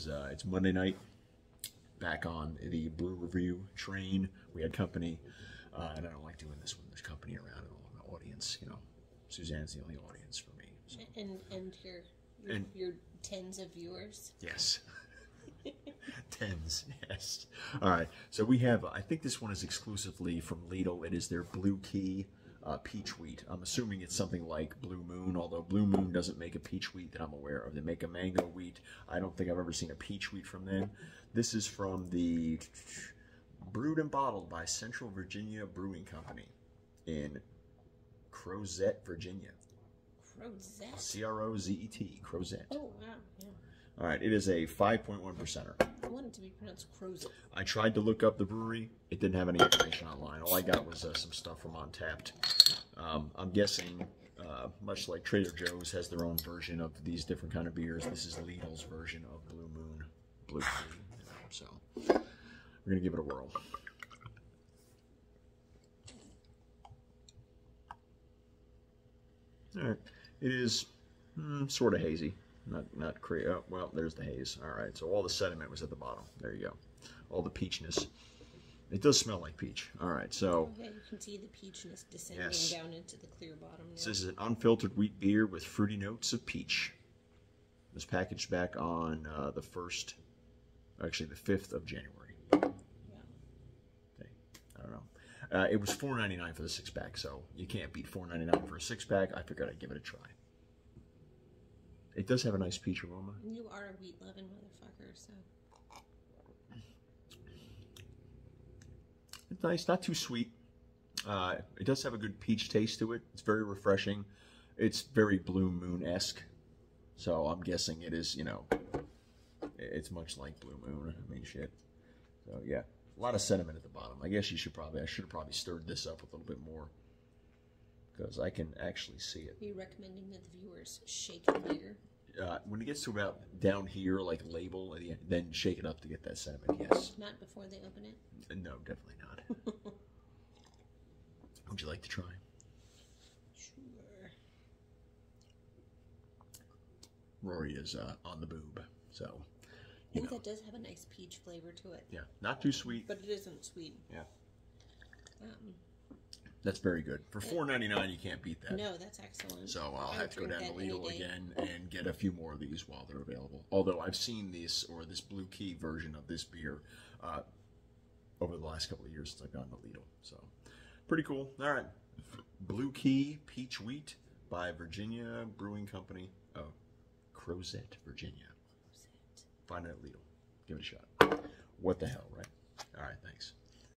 is uh, it's Monday night. Back on the Brew Review train. We had company, uh, and I don't like doing this when there's company around and all the audience. You know, Suzanne's the only audience for me. So, And and your your, And- your tens of viewers. yes. Tens, yes. All right. So we have. I think this one is exclusively from Lidl. It is their Blue Key uh, peach wheat. I'm assuming it's something like Blue Moon, although Blue Moon doesn't make a peach wheat that I'm aware of. They make a mango wheat. I don't think I've ever seen a peach wheat from them. This is from the brewed and bottled by Central Virginia Brewing Company in Crozet, Virginia. Crozet? C R O Z E T, Crozet. Oh wow, yeah. All right, it is a 5.1 percenter. Want it to be pronounced. I tried to look up the brewery. It didn't have any information online. All I got was uh, some stuff from Untappd. Um, I'm guessing, uh, much like Trader Joe's has their own version of these different kind of beers. This is Lidl's version of Blue Moon Blue Moon. So we're gonna give it a whirl. All right, it is mm, sort of hazy. Not not crazy. Oh, well, there's the haze. All right, so all the sediment was at the bottom. There you go. All the peachness. It does smell like peach. All right, so Yeah, you can see the peachness descending Yes. down into the clear bottom. Now. this is an unfiltered wheat beer with fruity notes of peach. It was packaged back on uh, the first, actually the fifth of January. yeah. Okay, I don't know. Uh, it was four ninety nine for the six pack, so you can't beat four ninety nine for a six pack. I figured I'd give it a try. It does have a nice peach aroma. You are a wheat loving motherfucker, so It's nice, not too sweet. Uh, it does have a good peach taste to it. It's very refreshing. It's very Blue Moon esque. So I'm guessing it is, you know, it's much like Blue Moon. I mean, shit. So yeah, a lot of sediment at the bottom. I guess you should probably, I should have probably stirred this up a little bit more because I can actually see it. are you recommending that the viewers shake the beer? Uh, when it gets to about down here, like label, the end, then shake it up to get that sediment. Yes. Not before they open it. No, definitely not. Would you like to try? Sure. Rory is uh, on the boob, so Oh, you know, that does have a nice peach flavor to it, yeah, not too sweet. but it isn't sweet. Yeah, Um, that's very good for four ninety nine. You can't beat that. no, that's excellent. So I'll I have to go down to Lidl again and get a few more of these while they're available. Although I've seen this or this Blue Key version of this beer uh, over the last couple of years since I've gone to Lidl. So pretty cool. All right, Blue Key Peach Wheat by Virginia Brewing Company. Oh, Crozet, Virginia. Crozet. Find it at Lidl. Give it a shot. What the hell, right? All right, thanks.